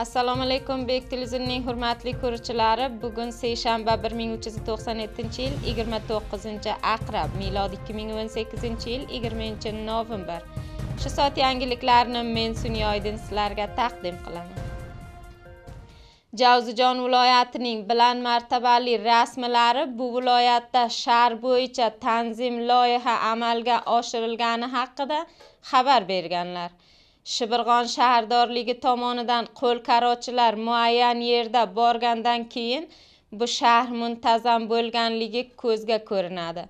assalomu alaykum bek televizionining hurmatli ko'ruvchilari bugun seshanba bir ming uch yuz to'qson yettinchi yil yigirma to'qqizinchi aqrab milod ikki ming o'n sakkizinchi yil yigirmanchi november. Shu soat yangiliklarni men sun'iy oydin sizlarga taqdim qilaman. Javzijon viloyatining bilan martabali rasmilari bu viloyatda shar bo'yicha tanzim loyiha amalga oshirilgani haqida xabar berganlar. Shibirg'on shahardorligi tomonidan qo'lqarovchilar muayyan yerda borgandan keyin bu shahar muntazam bo'lganligi ko'zga ko'rinadi.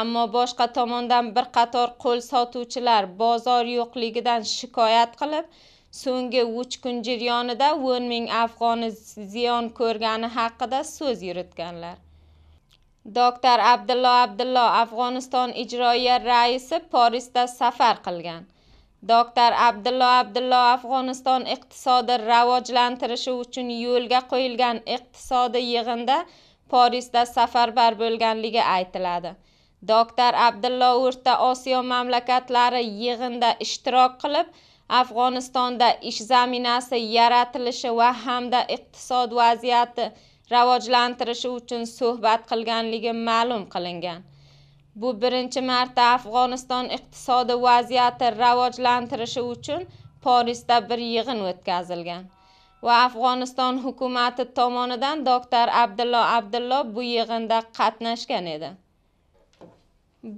Ammo boshqa tomondan bir qator qo'l sotuvchilar bozor yo'qligidan shikoyat qilib so'nggi uch kun jarayonida o'n ming afg'oni ziyon ko'rgani haqida so'z yuritganlar. Doktor abdullo abdullo afg'oniston ijroiya raisi porisda safar qilgan. Doktor abdullo abdullo afg'oniston iqtisodi rivojlantirishi uchun yo'lga qo'yilgan iqtisodiy yig'inda porisda safarbar bo'lganligi aytiladi. Doktor abdullo o'rta osiyo mamlakatlari yig'inda ishtirok qilib afg'onistonda ish zaminasi yaratilishi va hamda iqtisod vaziyati rivojlantirishi uchun suhbat qilganligi ma'lum qilingan. Bu birinchi marta afg'oniston iqtisodiy vaziyati rivojlantirishi uchun porisda bir yig'in o'tkazilgan va afg'oniston hukumati tomonidan doktor abdullo abdullo bu yig'inda qatnashgan edi.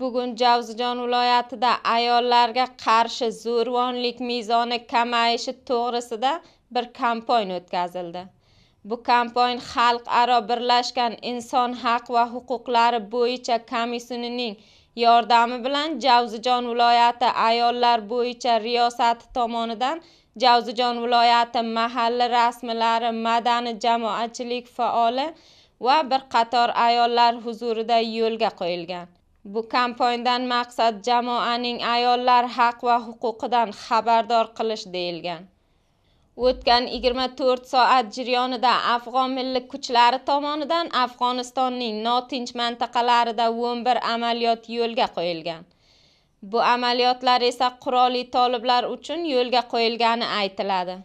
Bugun javzijon viloyatida ayollarga qarshi zo'ravonlik mezoni kamayishi to'g'risida bir kampaniya o'tkazildi. Bu kampaniya xalqaro birlashgan inson haq va huquqlari bo'yicha komissiyonining yordami bilan javzijon viloyati ayollar bo'yicha riyosati tomonidan javzijon viloyati mahalla rasmilari madaniy jamoatchilik faoli va bir qator ayollar huzurida yo'lga qo'yilgan. Bu kampaniyadan maqsad jamoaning ayollar haq va huquqidan xabardor qilish deyilgan. O'tgan 24 soat jarayonida afg'on milliy kuchlari tomonidan afg'onistonning notinch mintaqalarida 11 amaliyot yo'lga qo'yilgan. Bu amaliyotlar esa qurolli toliblar uchun yo'lga qo'yilgani aytiladi.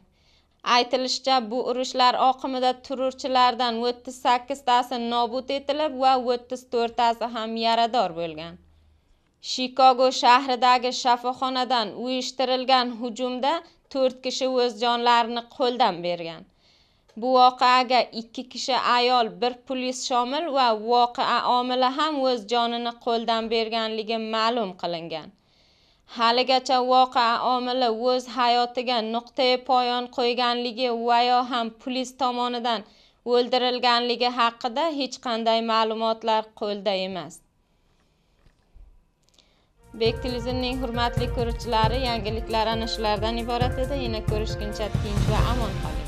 Aytilishicha bu urushlar oqimida turuvchilardan 38 tasi nobud etilib va 34 tasi ham yarador bo'lgan. Shikago shahridagi shafoxonadan uyushtirilgan hujumda to'rt kishi o'z jonlarini qo'ldan bergan. Bu voqeaga ikki kishi ayol bir polis shomil va voqea omili ham o'z jonini qo'ldan berganligi ma'lum qilingan. Haligacha voqea omili o'z hayotiga nuqtai poyon qo'yganligi va yo ham polis tomonidan o'ldirilganligi haqida hech qanday ma'lumotlar qo'lda emas. Bek televizionining hurmatli ko'ruvchilari yangiliklar ana shulardan iborat edi. Yana ko'rishguncha tinch va amon qoling.